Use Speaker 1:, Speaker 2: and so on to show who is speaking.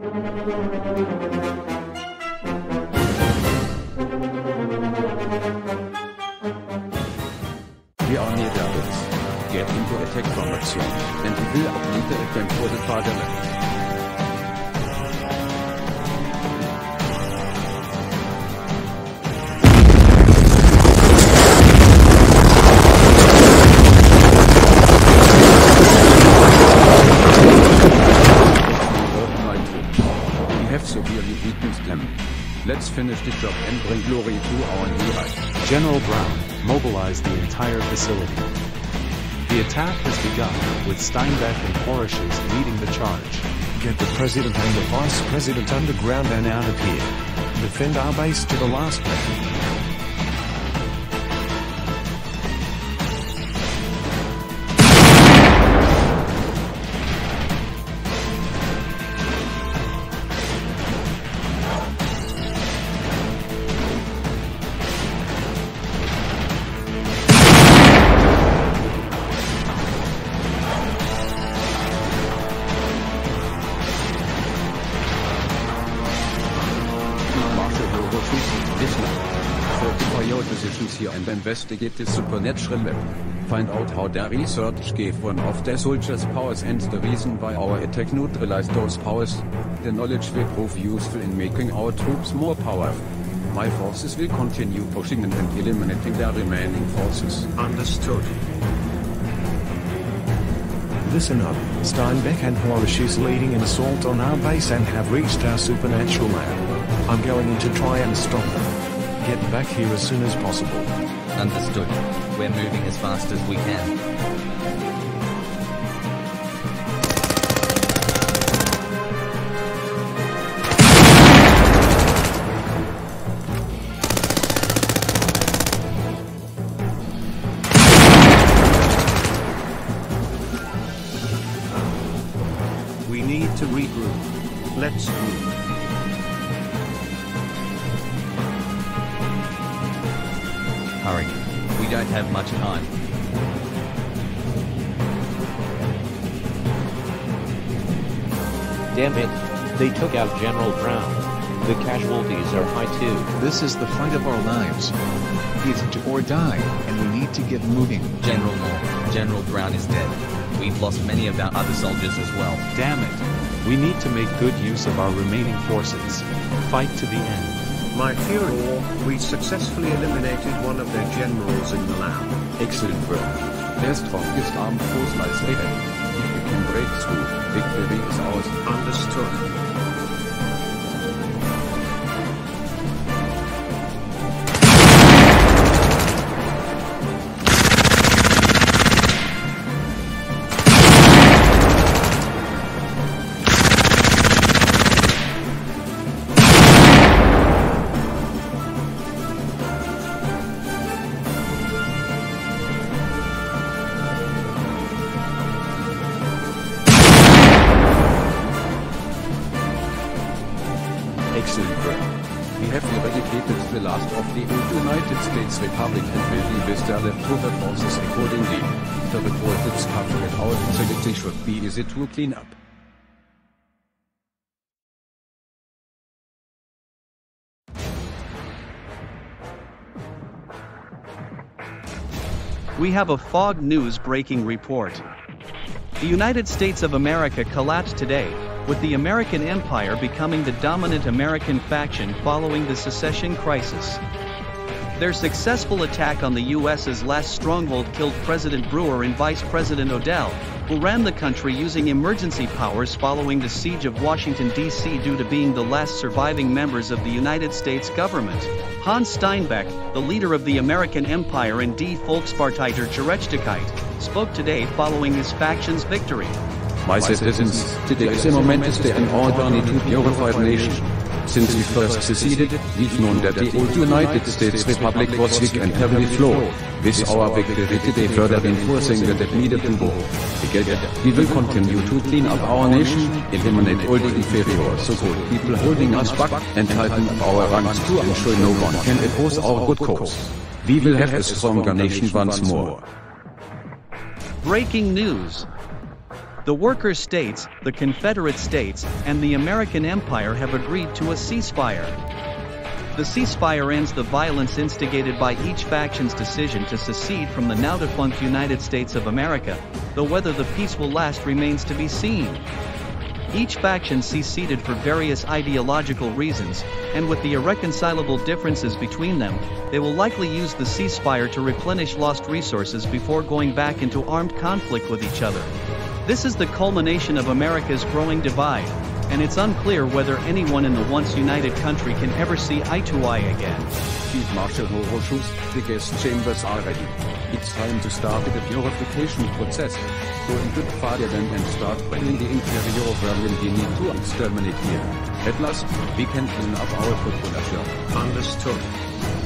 Speaker 1: We are near Davos. Get into attack formation, and we will uplift the attempt for the fatherland. Job and bring glory to our hero.
Speaker 2: General Brown mobilized the entire facility. The attack has begun, with Steinbeck and Horoshoos leading the charge.
Speaker 3: Get the President and the Vice President underground and out of here. Defend our base to the last man.
Speaker 1: Here and investigate the supernatural map. Find out how the research gave one of the soldiers' powers and the reason why our attack neutralized those powers. The knowledge will prove useful in making our troops more powerful. My forces will continue pushing and eliminating their remaining forces.
Speaker 4: Understood.
Speaker 3: Listen up, Steinbeck and Horoshoos leading an assault on our base and have reached our supernatural lab. I'm going in to try and stop them. Get back here as soon as possible.
Speaker 5: Understood. We're moving as fast as we can.
Speaker 4: We need to regroup. Let's move.
Speaker 5: Hurry. We don't have much time.
Speaker 6: Damn it. They took out General Brown. The casualties are high too.
Speaker 7: This is the fight of our lives. It's do or die, and we need to get moving.
Speaker 5: General Moore, General Brown is dead. We've lost many of our other soldiers as well.
Speaker 2: Damn it. We need to make good use of our remaining forces. Fight to the end.
Speaker 4: My Führer, we successfully eliminated one of their generals in the lab.
Speaker 1: Excellent work. Their strongest armed force lies ahead. If we can break through, victory is ours.
Speaker 4: Understood.
Speaker 1: We have eradicated the last of the old United States Republic and will their leftover forces accordingly. The reported scuffle at our facility should be easy to clean up.
Speaker 8: We have a Fog News breaking report. The United States of America collapsed today, with the American Empire becoming the dominant American faction following the secession crisis. Their successful attack on the US's last stronghold killed President Brewer and Vice President Odell, who ran the country using emergency powers following the siege of Washington, D.C. due to being the last surviving members of the United States government. Hans Steinbeck, the leader of the American Empire and Die Volkspartei der Gerechtigkeit, spoke today following his faction's victory.
Speaker 1: My citizens, today is a momentous day in our journey to purified nation. Since we first seceded, we've known that the old United States Republic was weak and heavily flawed. With our victory today further reinforcing it needed to go. Together, we will continue to clean up our nation, eliminate all the inferior, so-called people holding us back, and tighten up our ranks to ensure no one can oppose our good cause. We will have a stronger nation once more.
Speaker 8: Breaking news. The worker states, the Confederate States, and the American Empire have agreed to a ceasefire. The ceasefire ends the violence instigated by each faction's decision to secede from the now defunct United States of America, though whether the peace will last remains to be seen. Each faction seceded for various ideological reasons, and with the irreconcilable differences between them, they will likely use the ceasefire to replenish lost resources before going back into armed conflict with each other. This is the culmination of America's growing divide, and it's unclear whether anyone in the once united country can ever see eye to eye again.
Speaker 1: Field Marshal Horoshoos, the guest chambers are ready. It's time to start the purification process. Go into the fatherland and start bringing the interior variant we need to exterminate here. At last, we can clean up our population.
Speaker 4: Understood.